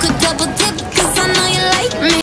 could